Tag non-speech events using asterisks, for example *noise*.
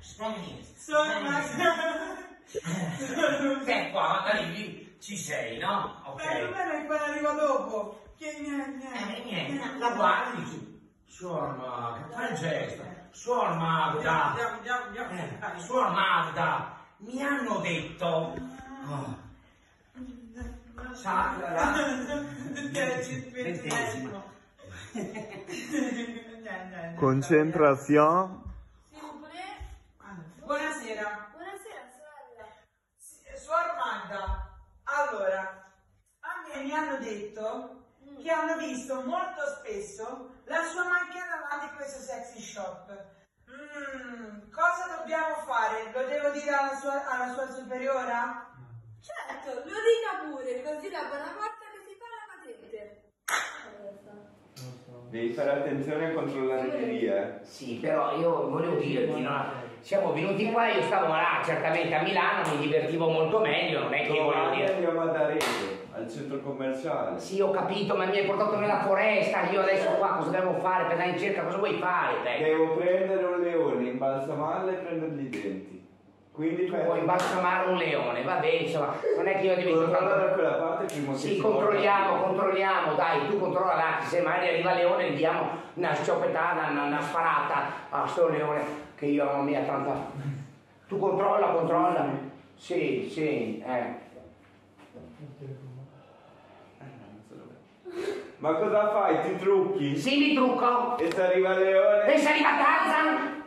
Stai Sono Sei qua, arrivi, ci sei, no? Ok. Beh, non è quella arriva dopo. Che niente. Eh, niente, la guardi tu. Suor Magda, fai il gesto. Suor Magda. Andiamo, andiamo, andiamo. Eh, Suor Magda, mi hanno detto... Oh. Sa, *laughs* Concentrazione. Buonasera. Buonasera, sorella. Sì, Suor Magda, allora, a me mi hanno detto che hanno visto molto spesso la sua macchina davanti a questo sexy shop. Mm, cosa dobbiamo fare? Lo devo dire alla sua, alla sua superiora? Certo, lo dica pure, così la buona volta che si fa la patente. Devi fare attenzione a controllare di lì, eh. Sì, però io volevo dirti, no? Siamo venuti qua, io stavo là, certamente a Milano, mi divertivo molto meglio, non è che volevo Domani dire... andiamo ad Arese, al centro commerciale. Sì, ho capito, ma mi hai portato nella foresta, io adesso qua cosa devo fare? Per andare in cerca, cosa vuoi fare? te? Devo prendere un leone, imbalsamarlo e prendergli i denti. Quindi fai... Puoi imbalsamare un leone, va bene, insomma, non è che io divento tanto... prima che Sì, si controlliamo, controlliamo, dai, tu controlla là, se magari arriva leone gli diamo una scioppettata, una, una sparata a sto leone, che io, mamma mia, tanta... Tu controlla, controlla. Sì, sì, eh. Ma cosa fai? Ti trucchi? Sì, mi trucco. E se arriva leone? E se arriva Tarzan?